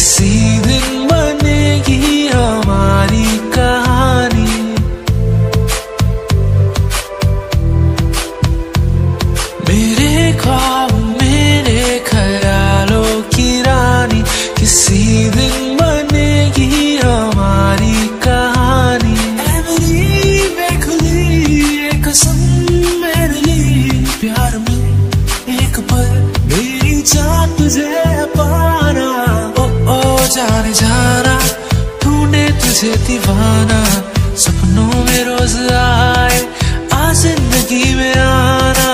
किसी दिन बनेगी हमारी कहानी। मेरे ख्वाब, मेरे ख्यालों की रानी किसी दिन बनेगी हमारी कहानी। खुली एक कसम मेरे लिए, प्यार में एक पल मेरी जान तुझे दीवाना सपनों में रोज आए आ ज़िंदगी में आना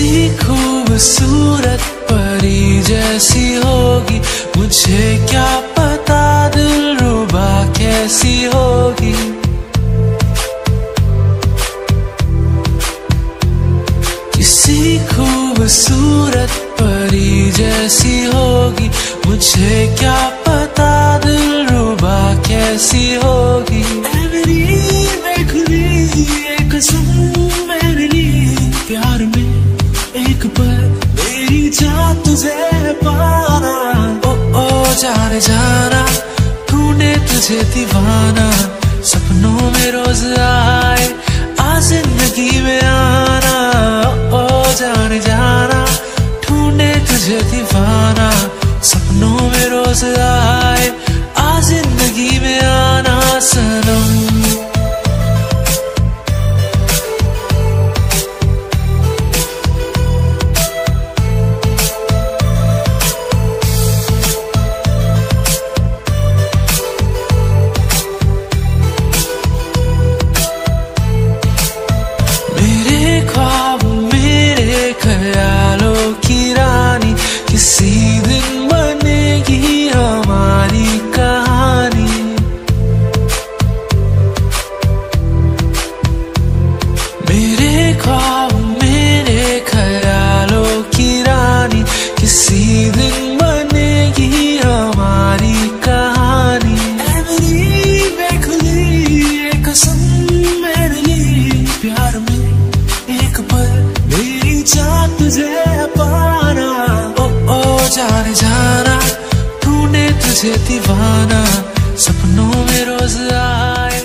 किसी खूबसूरत परी जैसी होगी। मुझे क्या पता दिल रुबा कैसी होगी। किसी खूबसूरत परी जैसी होगी। मुझे क्या पता दिल रुबा कैसी होगी। कसम मेरे प्यार तुझे पाना। ओ ओ, जाने जाना, ढूंढे तुझे दीवाना। सपनों में रोज आए आ ज़िंदगी में आना। ओ जाने जाना, ढूंढे तुझे दीवाना। सपनों में रोज आए आ ज़िंदगी में आना। सनम तुझसे दीवाना सपनों में रोज आए।